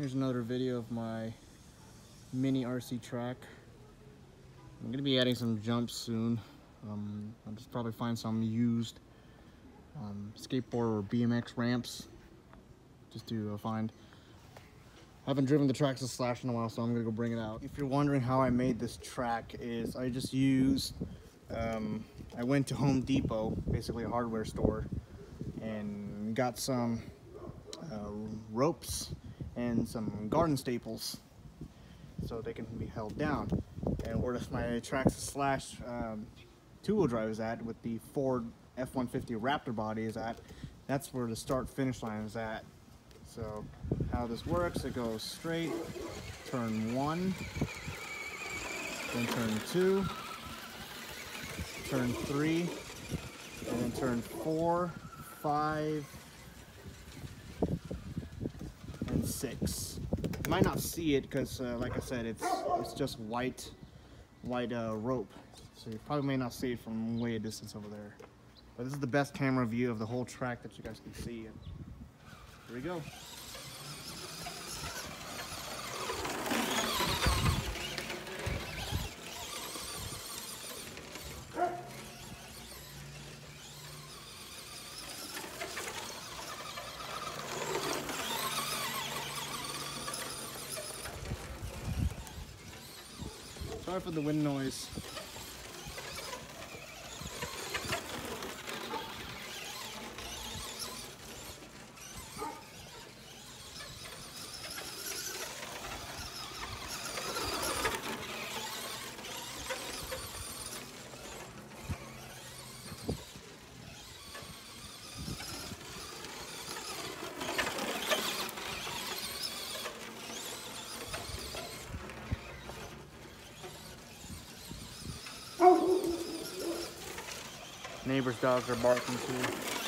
Here's another video of my mini RC track. I'm gonna be adding some jumps soon. Um, I'll just probably find some used um, skateboard or BMX ramps just to uh, find. I haven't driven the Traxxas Slash in a while, so I'm gonna go bring it out. If you're wondering how I made this track is I just used, um, I went to Home Depot, basically a hardware store, and got some uh, ropes and some garden staples so they can be held down. And where my Traxxas Slash um, two-wheel drive is at with the Ford F-150 Raptor body is at, that's where the start finish line is at. So how this works, it goes straight, turn one, then turn two, turn three, and then turn four, five, and six. You might not see it because, uh, like I said, it's it's just white, white uh, rope. So you probably may not see it from way a distance over there. But this is the best camera view of the whole track that you guys can see. And here we go. Sorry for the wind noise. Neighbor's dogs are barking too.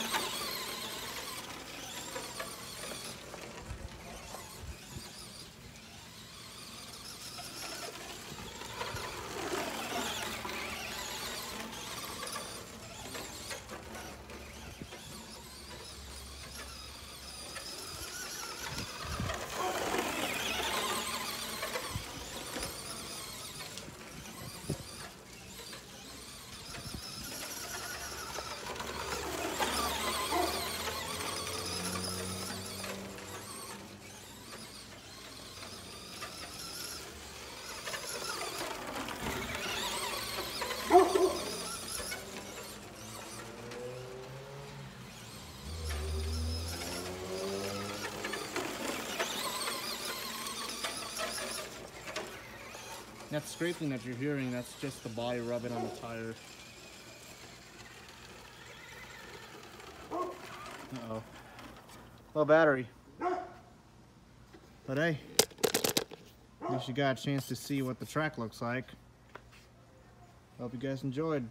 That scraping that you're hearing, that's just the body rubbing on the tire. Uh-oh. Low battery. But hey, at least you got a chance to see what the track looks like. Hope you guys enjoyed.